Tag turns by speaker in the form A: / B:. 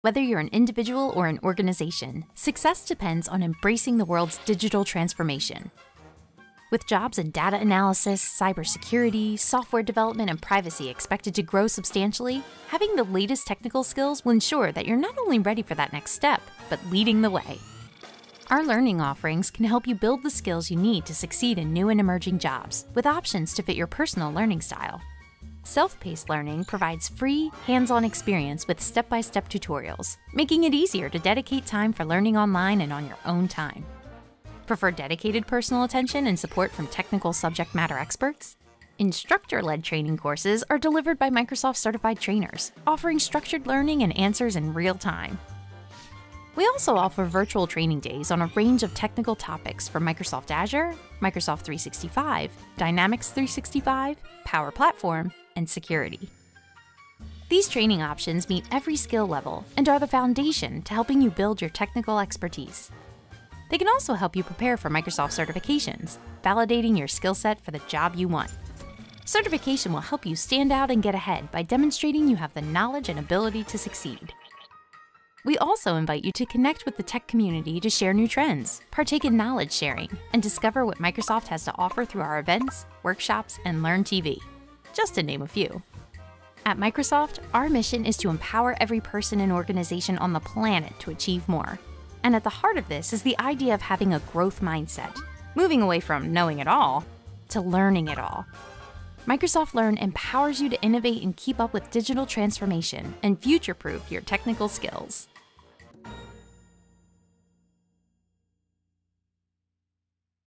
A: Whether you're an individual or an organization, success depends on embracing the world's digital transformation. With jobs in data analysis, cybersecurity, software development, and privacy expected to grow substantially, having the latest technical skills will ensure that you're not only ready for that next step, but leading the way. Our learning offerings can help you build the skills you need to succeed in new and emerging jobs, with options to fit your personal learning style. Self paced learning provides free, hands on experience with step by step tutorials, making it easier to dedicate time for learning online and on your own time. Prefer dedicated personal attention and support from technical subject matter experts? Instructor led training courses are delivered by Microsoft certified trainers, offering structured learning and answers in real time. We also offer virtual training days on a range of technical topics for Microsoft Azure, Microsoft 365, Dynamics 365, Power Platform, and security. These training options meet every skill level and are the foundation to helping you build your technical expertise. They can also help you prepare for Microsoft certifications, validating your skill set for the job you want. Certification will help you stand out and get ahead by demonstrating you have the knowledge and ability to succeed. We also invite you to connect with the tech community to share new trends, partake in knowledge sharing, and discover what Microsoft has to offer through our events, workshops, and Learn TV just to name a few. At Microsoft, our mission is to empower every person and organization on the planet to achieve more. And at the heart of this is the idea of having a growth mindset, moving away from knowing it all to learning it all. Microsoft Learn empowers you to innovate and keep up with digital transformation and future proof your technical skills.